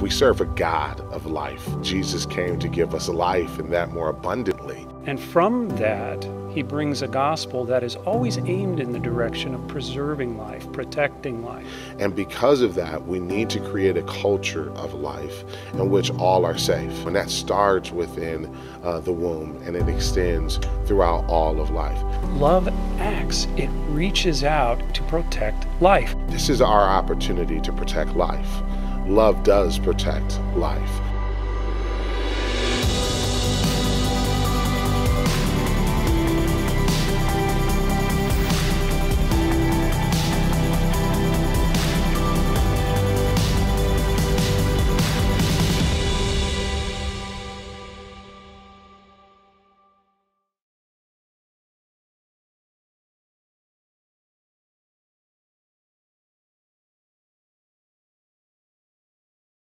We serve a God of life. Jesus came to give us life and that more abundantly. And from that, he brings a gospel that is always aimed in the direction of preserving life, protecting life. And because of that, we need to create a culture of life in which all are safe. And that starts within uh, the womb and it extends throughout all of life. Love acts, it reaches out to protect life. This is our opportunity to protect life love does protect life.